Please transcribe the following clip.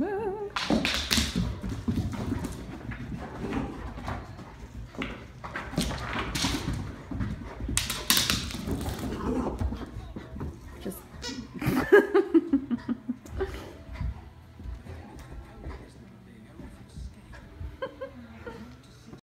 Amen.